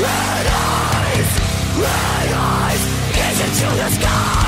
Red eyes, red eyes, gaze into the sky.